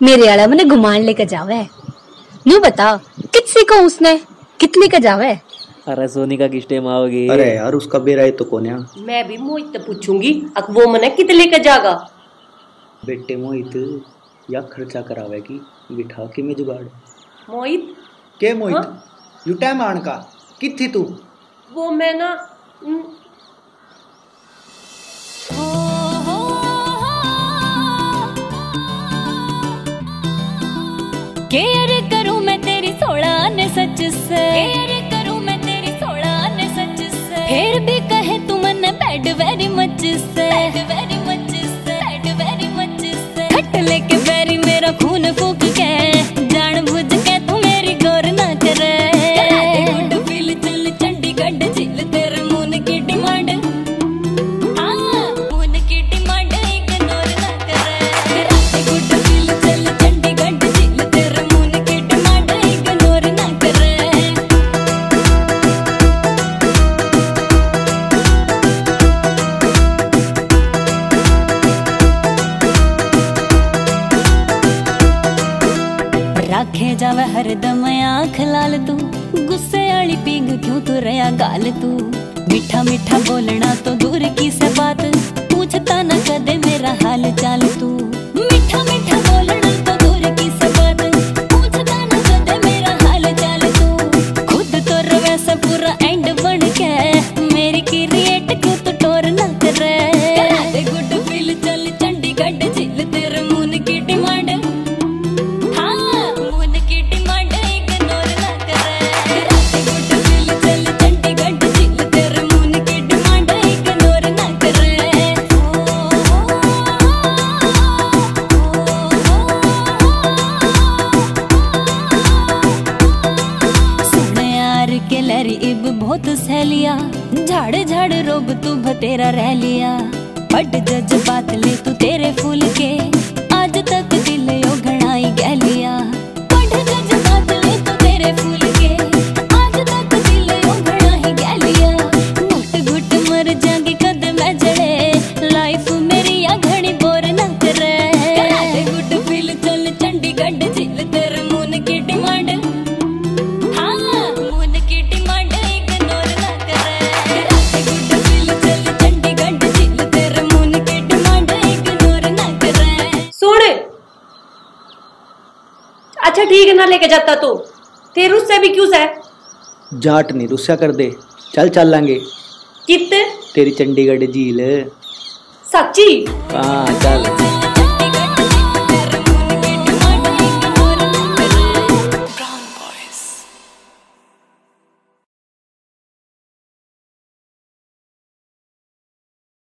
मेरे वाला मैंने घुमान लेकर जावे। न्यू बता कितने को उसने? कितने का जावे? अरे सोनी का किस टाइम आओगी? अरे यार उसका बेरा है तो कौन है? मैं भी मोहित से पूछूँगी अक वो मने कित लेकर जागा? बेटे मोहित या खर्चा करावेगी बिठा के मैं जुगाड़। मोहित? के मोहित? हाँ? यू टाइम आन का। किथी तू? वो मैं ना केयर करूँ मैं तेरी सोड़ा ने सच से। केयर करूँ मैं तेरी सोड़ा ने सच से। फिर भी कहे तू मन बैड वेरी मच से। बैड वेरी राखे जावे हरदम आँख लाल तू। गुस्से वाली पिंग क्यों तू रया गाल तू? मीठा मीठा बोलना तो दूर की से बात? पूछता ना कदे मेरा हाल चाल तू। बहुत सहेलिया। झाड़ झाड़ रोब तू बतेरा रह लिया। बड जज्बात ले अच्छा ठीक है ना लेके जाता तू। फिर उससे भी क्यों सह जाट नहीं रुस्या कर दे। चल चल लांगे। कित? तेरी चंडीगढ़ झील। सच्ची? हाँ चल।